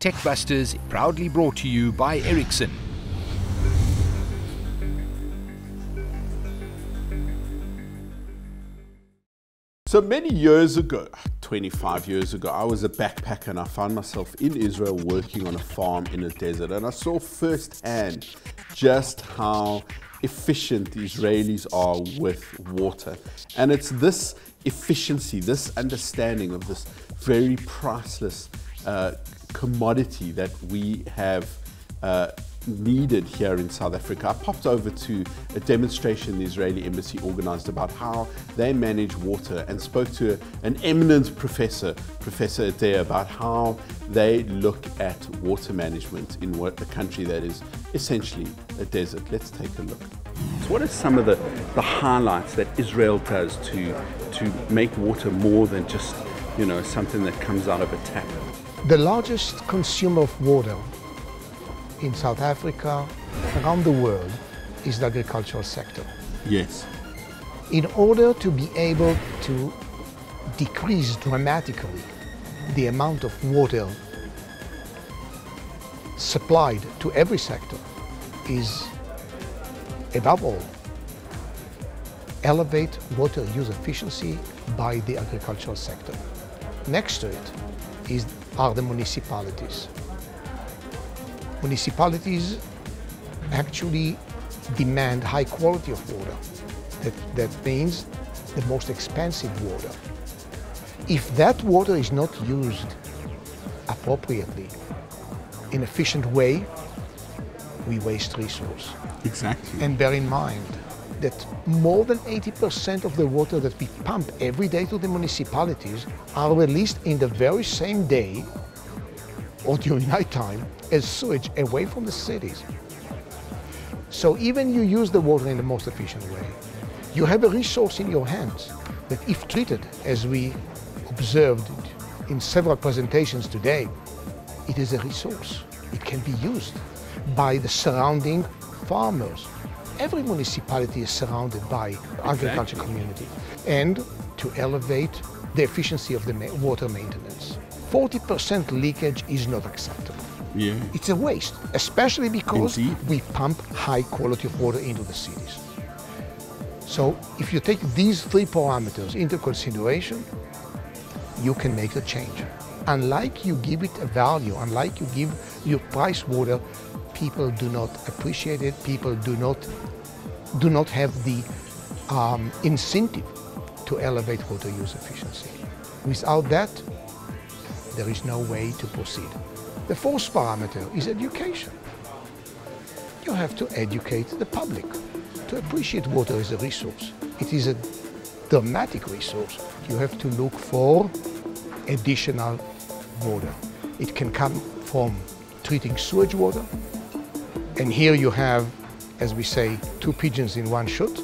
Techbusters proudly brought to you by Ericsson. So many years ago, 25 years ago, I was a backpacker and I found myself in Israel working on a farm in a desert. And I saw firsthand just how efficient the Israelis are with water. And it's this efficiency, this understanding of this very priceless uh, commodity that we have uh, needed here in South Africa. I popped over to a demonstration the Israeli embassy organized about how they manage water and spoke to an eminent professor, Professor Adar, about how they look at water management in a country that is essentially a desert. Let's take a look. So what are some of the, the highlights that Israel does to, to make water more than just, you know, something that comes out of a tap? The largest consumer of water in South Africa, around the world, is the agricultural sector. Yes. In order to be able to decrease dramatically the amount of water supplied to every sector is, above all, elevate water use efficiency by the agricultural sector. Next to it is, are the municipalities municipalities actually demand high quality of water. That, that means the most expensive water. If that water is not used appropriately, in efficient way, we waste resource. Exactly. And bear in mind that more than 80% of the water that we pump every day to the municipalities are released in the very same day or during nighttime as sewage away from the cities. So even you use the water in the most efficient way, you have a resource in your hands that if treated as we observed in several presentations today, it is a resource. It can be used by the surrounding farmers. Every municipality is surrounded by agriculture community and to elevate the efficiency of the water maintenance. 40% leakage is not acceptable. Yeah. It's a waste, especially because Indeed. we pump high quality of water into the cities. So if you take these three parameters into consideration, you can make a change. Unlike you give it a value, unlike you give your price water, people do not appreciate it, people do not, do not have the um, incentive to elevate water use efficiency. Without that, there is no way to proceed. The fourth parameter is education. You have to educate the public to appreciate water as a resource. It is a dramatic resource. You have to look for additional water. It can come from treating sewage water, and here you have, as we say, two pigeons in one shot.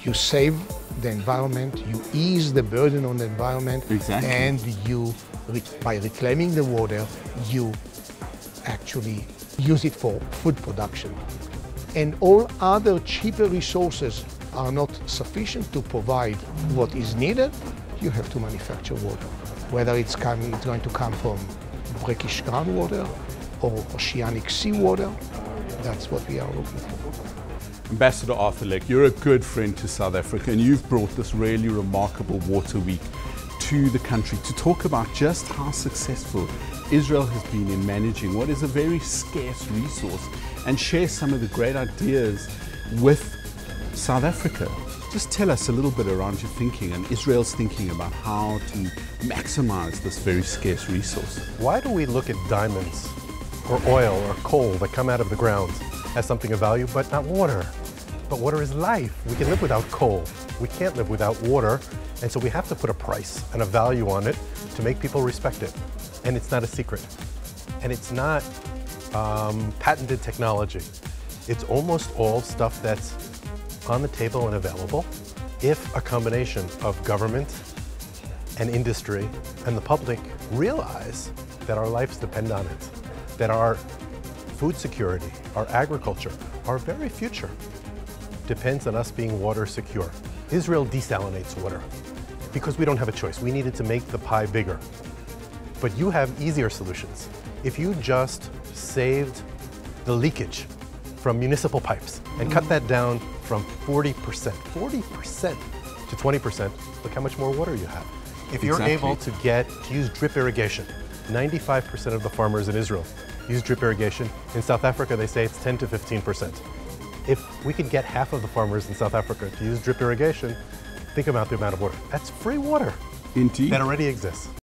You save the environment, you ease the burden on the environment, exactly. and you, by reclaiming the water, you actually use it for food production. And all other cheaper resources are not sufficient to provide what is needed, you have to manufacture water. Whether it's, coming, it's going to come from brackish groundwater or oceanic seawater, that's what we are looking for. Ambassador Arthur Lenk, you're a good friend to South Africa and you've brought this really remarkable Water Week to the country to talk about just how successful Israel has been in managing what is a very scarce resource and share some of the great ideas with South Africa. Just tell us a little bit around your thinking and Israel's thinking about how to maximize this very scarce resource. Why do we look at diamonds or oil or coal that come out of the ground as something of value, but not water? But water is life. We can live without coal. We can't live without water. And so we have to put a price and a value on it to make people respect it. And it's not a secret. And it's not um, patented technology. It's almost all stuff that's on the table and available if a combination of government and industry and the public realize that our lives depend on it, that our food security, our agriculture, our very future depends on us being water secure. Israel desalinates water because we don't have a choice. We needed to make the pie bigger. But you have easier solutions. If you just saved the leakage from municipal pipes and cut that down from 40%, 40% to 20%, look how much more water you have. If you're Exactly. able to get to use drip irrigation, 95% of the farmers in Israel use drip irrigation. In South Africa, they say it's 10 to 15%. If we could get half of the farmers in South Africa to use drip irrigation, think about the amount of water. That's free water Indeed. that already exists.